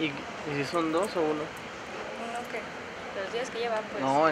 ¿Y, y si son dos o uno? Uno que los días que lleva, pues. No,